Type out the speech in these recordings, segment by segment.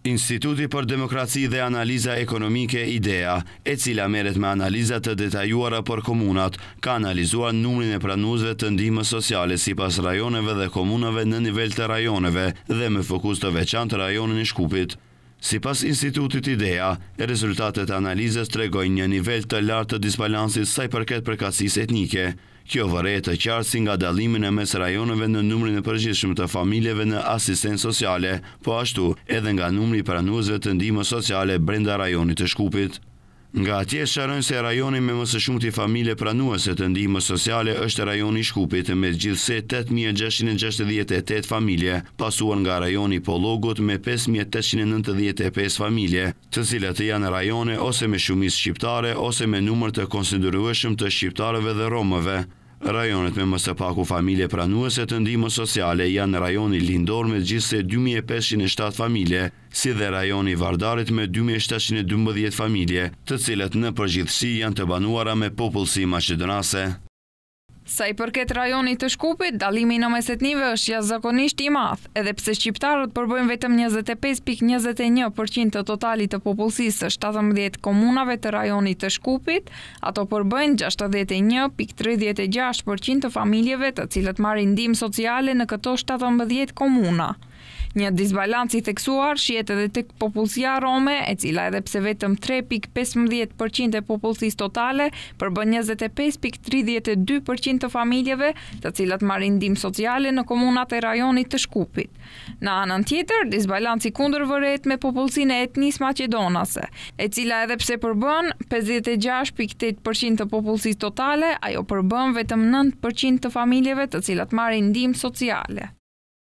Instituti për Demokraci dhe Analiza Ekonomike, IDEA, e cila merret me analiza të detajuara për komunat, ka analizuar numrin e pranuesve të ndihmës sociale sipas rajoneve dhe komunave në nivel të rajoneve dhe me fokus të veçantë rajonin e Shkupit. Sipas Institutit IDEA, rezultatet e analizës tregojnë një nivel të lartë të disbalancës sa i përket përkatësisë etnike. Kjo vërehet qartë si nga dallimi në mes rajoneve në numrin e përgjithshëm të familjeve në asistencë sociale, po ashtu edhe nga numri i pranuesve të ndihmës sociale brenda rajonit të Shkupit. Nga atje sqarojnë se rajoni me më së shumti familje pranuese të ndihmës sociale është rajoni i Shkupit me gjithsej tetë mijë e gjashtëqind e gjashtëdhjetë e tetë familje, pasuar nga rajoni i Pollogut me pesë mijë e tetëqind e nëntëdhjetë e pesë familje, të cilat janë rajone ose me shumicë shqiptare ose me numër të konsiderueshëm të shqiptarëve dhe romëve. Rajonet me më së paku familje pranuese të ndihmës sociale janë rajoni Lindor me gjithsej dy mijë e pesëqind e shtatë familje, si dhe rajoni i Vardarit me dy mijë e shtatëqind e dymbëdhjetë familje, të cilat në përgjithësi janë të banuara me popullsi maqedonase. Sa i përket rajonit të Shkupit, dallimi në mes etnive është jashtëzakonisht i madh, edhe pse shqiptarët përbëjnë vetëm njëzet e pesë pikë njëzet e një për qind të totalit të popullsisë së shtatëmbëdhjetë komunave të rajonit të Shkupit, ato përbëjnë gjashtëdhjetë e një pikë tridhjetë e gjashtë për qind të familjeve të cilat marrin ndihmë sociale në këto shtatëmbëdhjetë komuna. Një disbalancë i theksuar shihet edhe tek popullsia rome, e cila edhe pse vetëm tre pikë pesëmbëdhjetë për qind e popullsisë totale, përbën njëzet e pesë pikë tridhjetë e dy për qind të familjeve të cilat marrin ndihmë sociale në komunat e rajonit të Shkupit. Në anën tjetër, disbalancë e kundërt vërehet me popullsinë e etnisë maqedonase, e cila edhe pse përbën pesëdhjetë e gjashtë pikë tetë për qind të popullsisë totale, ajo përbën vetëm nëntë për qind të familjeve të cilat marrin ndihmë sociale.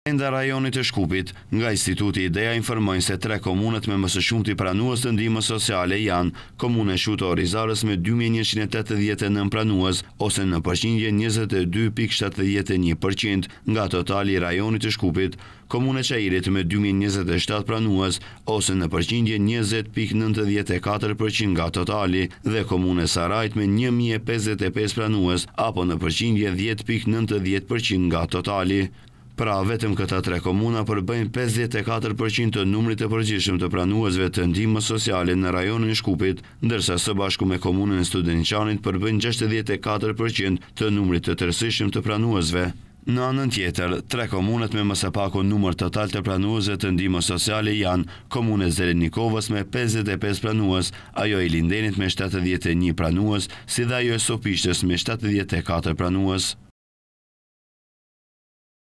Enda rajonit të Shkupit, nga Instituti Idea informojnë se tre komunat me më së shumti pranues të ndihmës sociale janë, Komuna e Shuto Orizarës me dy mijë e njëqind e tetëdhjetë e nëntë pranues, ose në përqindje njëzet e dy pikë shtatëdhjetë e një për qind nga totali i rajonit të Shkupit, Komuna e Çairit me dy mijë e njëzet e shtatë pranues, ose në përqindje njëzet pikë nëntëdhjetë e katër për qind nga totali, dhe Komuna e Sarajit me një mijë e pesëdhjetë e pesë pranues, apo në përqindje dhjetë pikë nëntëdhjetë për qind nga totali. Pra, vetëm këta tre komuna përbëjnë pesëdhjetë e katër për qind të numrit të përgjithshëm të pranuesve të ndihmës sociale në rajonin e Shkupit, ndërsa së bashku me komunën e Studeniçanit përbëjnë gjashtëdhjetë e katër për qind të numrit të tërësishëm të pranuesve. Në anën tjetër, tre komunat me më së paku numër total të pranuesve të ndihmës sociale janë, komuna e Zelenikovës me pesëdhjetë e pesë pranues, ajo e Ilindenit me shtatëdhjetë e një pranues, si dhe ajo e Sopishtes me shtatëdhjetë e katër pranues.